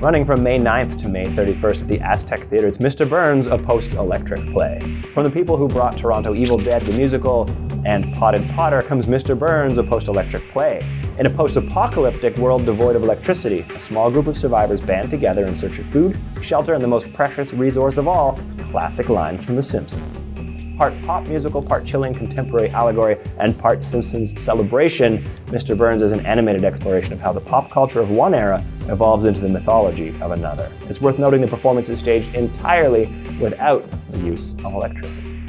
Running from May 9th to May 31st at the Aztec Theatre, it's Mr. Burns, a post-electric play. From the people who brought Toronto Evil Dead the musical and Potted Potter comes Mr. Burns, a post-electric play. In a post-apocalyptic world devoid of electricity, a small group of survivors band together in search of food, shelter, and the most precious resource of all, classic lines from The Simpsons part pop musical, part chilling contemporary allegory, and part Simpsons celebration, Mr. Burns is an animated exploration of how the pop culture of one era evolves into the mythology of another. It's worth noting the performance is staged entirely without the use of electricity.